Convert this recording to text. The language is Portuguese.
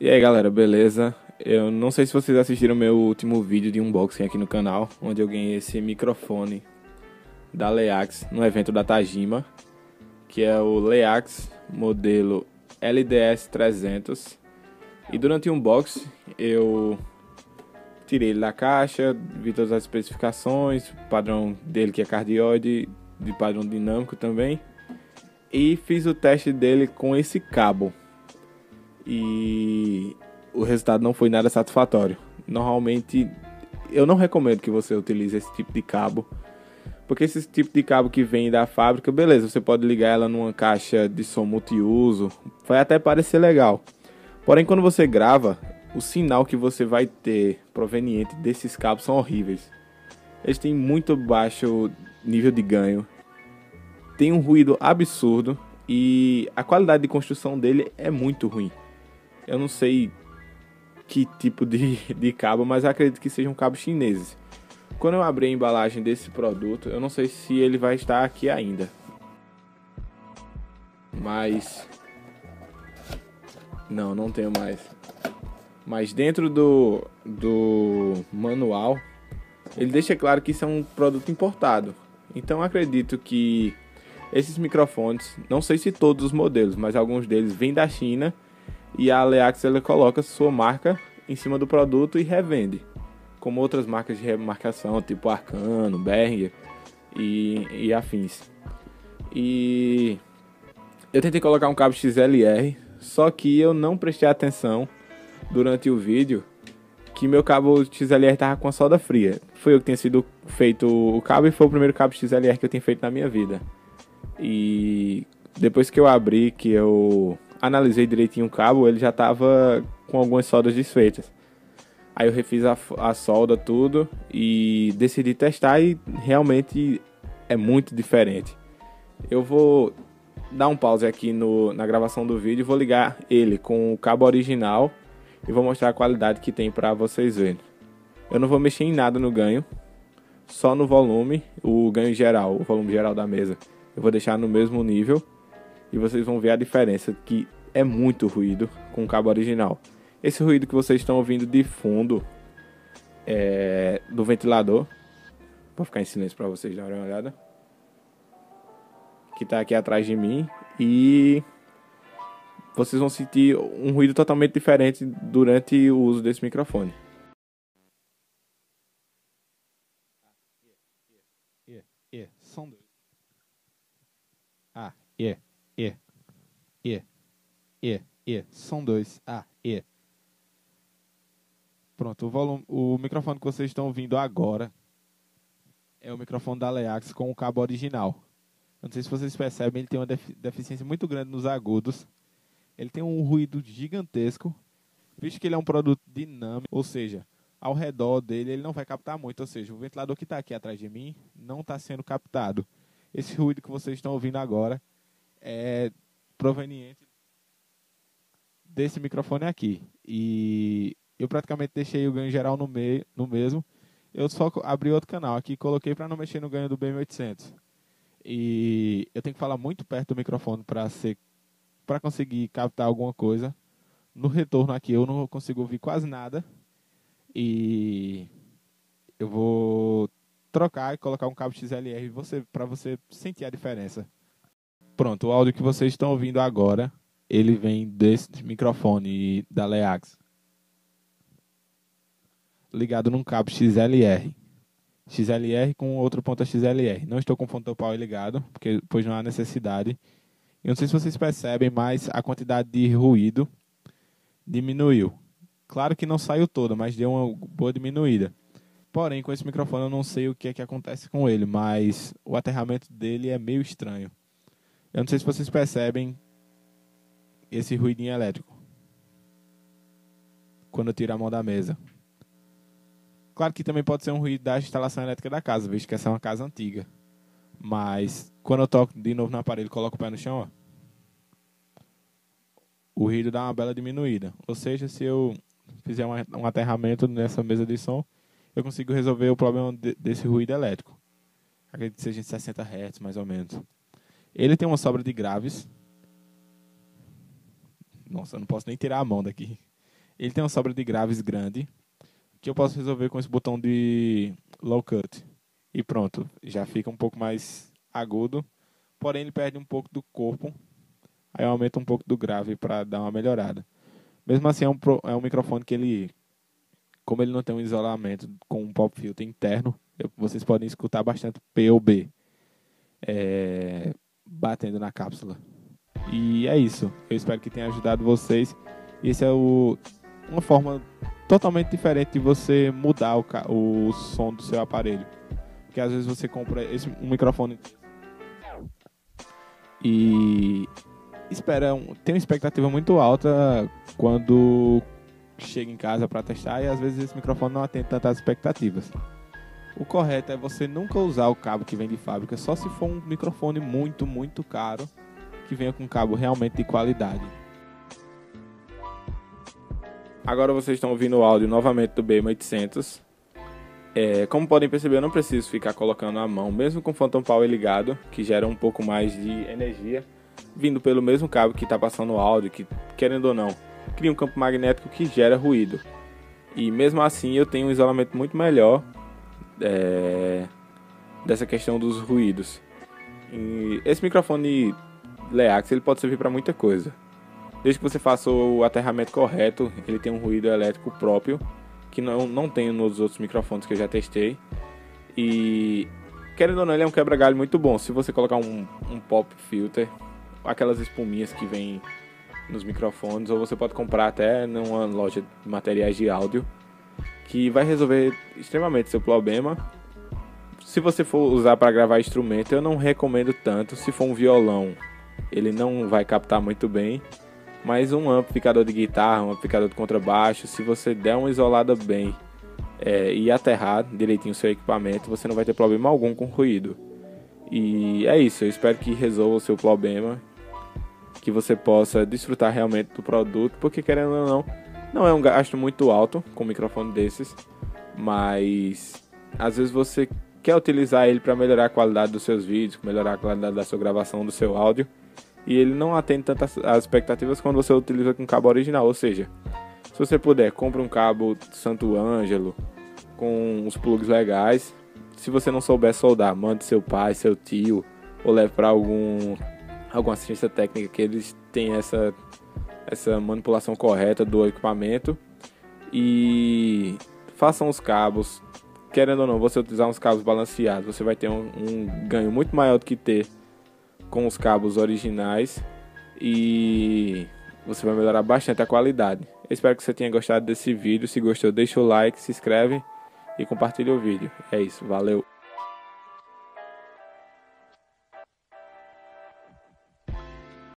E aí galera, beleza? Eu não sei se vocês assistiram meu último vídeo de unboxing aqui no canal, onde eu ganhei esse microfone da Leax no evento da Tajima, que é o Leax modelo LDS 300. E durante o unboxing eu tirei ele da caixa, vi todas as especificações, padrão dele que é cardioide, de padrão dinâmico também, e fiz o teste dele com esse cabo e o resultado não foi nada satisfatório. Normalmente, eu não recomendo que você utilize esse tipo de cabo, porque esse tipo de cabo que vem da fábrica, beleza, você pode ligar ela numa caixa de som multiuso, vai até parecer legal. Porém, quando você grava, o sinal que você vai ter proveniente desses cabos são horríveis. Eles têm muito baixo nível de ganho, tem um ruído absurdo e a qualidade de construção dele é muito ruim. Eu não sei que tipo de, de cabo, mas acredito que sejam cabos chineses. Quando eu abrir a embalagem desse produto, eu não sei se ele vai estar aqui ainda. Mas. Não, não tenho mais. Mas dentro do, do manual, ele deixa claro que isso é um produto importado. Então acredito que esses microfones, não sei se todos os modelos, mas alguns deles vêm da China e a Aleax ela coloca sua marca em cima do produto e revende, como outras marcas de remarcação, tipo Arcano, Behringer e, e afins. E eu tentei colocar um cabo XLR, só que eu não prestei atenção durante o vídeo que meu cabo XLR tava com a solda fria. Foi eu que tinha sido feito o cabo e foi o primeiro cabo XLR que eu tenho feito na minha vida. E depois que eu abri, que eu analisei direitinho o cabo, ele já estava com algumas soldas desfeitas. Aí eu refiz a, a solda, tudo, e decidi testar e realmente é muito diferente. Eu vou dar um pause aqui no, na gravação do vídeo, vou ligar ele com o cabo original e vou mostrar a qualidade que tem para vocês verem. Eu não vou mexer em nada no ganho, só no volume, o ganho geral, o volume geral da mesa. Eu vou deixar no mesmo nível e vocês vão ver a diferença que é muito ruído com o cabo original. Esse ruído que vocês estão ouvindo de fundo é do ventilador. Vou ficar em silêncio para vocês darem uma olhada. Que está aqui atrás de mim e vocês vão sentir um ruído totalmente diferente durante o uso desse microfone. Yeah, yeah. Ah, yeah. E, E. Som 2. A, E. Pronto, o, volume, o microfone que vocês estão ouvindo agora é o microfone da Leax com o cabo original. Não sei se vocês percebem, ele tem uma deficiência muito grande nos agudos. Ele tem um ruído gigantesco, visto que ele é um produto dinâmico, ou seja, ao redor dele ele não vai captar muito, ou seja, o ventilador que está aqui atrás de mim não está sendo captado. Esse ruído que vocês estão ouvindo agora é proveniente desse microfone aqui. E eu praticamente deixei o ganho geral no, meio, no mesmo. Eu só abri outro canal aqui e coloquei para não mexer no ganho do BM800. E eu tenho que falar muito perto do microfone para ser para conseguir captar alguma coisa. No retorno aqui eu não consigo ouvir quase nada. E eu vou trocar e colocar um cabo XLR você para você sentir a diferença. Pronto, o áudio que vocês estão ouvindo agora, ele vem desse microfone da Leax. Ligado num cabo XLR. XLR com outro ponta XLR. Não estou com o ponto power ligado, porque pois não há necessidade. Eu não sei se vocês percebem, mas a quantidade de ruído diminuiu. Claro que não saiu toda, mas deu uma boa diminuída. Porém, com esse microfone eu não sei o que é que acontece com ele, mas o aterramento dele é meio estranho. Eu não sei se vocês percebem esse ruidinho elétrico. Quando eu tiro a mão da mesa. Claro que também pode ser um ruído da instalação elétrica da casa, visto que essa é uma casa antiga. Mas quando eu toco de novo no aparelho coloco o pé no chão, ó, o ruído dá uma bela diminuída. Ou seja, se eu fizer um aterramento nessa mesa de som, eu consigo resolver o problema desse ruído elétrico. Acredito que seja em 60 Hz, mais ou menos. Ele tem uma sobra de graves. Nossa, eu não posso nem tirar a mão daqui. Ele tem uma sobra de graves grande, que eu posso resolver com esse botão de low cut. E pronto, já fica um pouco mais agudo, porém ele perde um pouco do corpo. Aí eu aumento um pouco do grave para dar uma melhorada. Mesmo assim, é um, é um microfone que ele, como ele não tem um isolamento com um pop filter interno, eu, vocês podem escutar bastante P ou B é, batendo na cápsula. E é isso. Eu espero que tenha ajudado vocês. Esse é o, uma forma totalmente diferente de você mudar o, o som do seu aparelho. Porque às vezes você compra esse, um microfone e espera um, tem uma expectativa muito alta quando chega em casa para testar e às vezes esse microfone não atende tantas expectativas. O correto é você nunca usar o cabo que vem de fábrica, só se for um microfone muito, muito caro, que venha com cabo realmente de qualidade. Agora vocês estão ouvindo o áudio novamente do BM800. É, como podem perceber, eu não preciso ficar colocando a mão, mesmo com o Phantom Power ligado, que gera um pouco mais de energia, vindo pelo mesmo cabo que está passando o áudio, que, querendo ou não, cria um campo magnético que gera ruído. E mesmo assim eu tenho um isolamento muito melhor é, dessa questão dos ruídos. E esse microfone Leax ele pode servir para muita coisa. Desde que você faça o aterramento correto, ele tem um ruído elétrico próprio que não, não tem nos outros microfones que eu já testei. E querendo ou não, ele é um quebra-galho muito bom. Se você colocar um, um pop filter, aquelas espuminhas que vem nos microfones, ou você pode comprar até numa loja de materiais de áudio que vai resolver extremamente seu problema. Se você for usar para gravar instrumento, eu não recomendo tanto. Se for um violão, ele não vai captar muito bem. Mas um amplificador de guitarra, um amplificador de contrabaixo, se você der uma isolada bem é, e aterrar direitinho o seu equipamento, você não vai ter problema algum com ruído. E é isso, eu espero que resolva o seu problema, que você possa desfrutar realmente do produto, porque querendo ou não, não é um gasto muito alto com um microfone desses, mas às vezes você quer utilizar ele para melhorar a qualidade dos seus vídeos, melhorar a qualidade da sua gravação, do seu áudio, e ele não atende tantas as expectativas quando você utiliza com cabo original, ou seja, se você puder, compre um cabo Santo Ângelo com os plugs legais. Se você não souber soldar, mande seu pai, seu tio, ou leve para algum alguma assistência técnica que eles têm essa essa manipulação correta do equipamento e façam os cabos. Querendo ou não, você utilizar uns cabos balanceados, você vai ter um, um ganho muito maior do que ter com os cabos originais e você vai melhorar bastante a qualidade. Eu espero que você tenha gostado desse vídeo. Se gostou, deixa o like, se inscreve e compartilha o vídeo. É isso, valeu!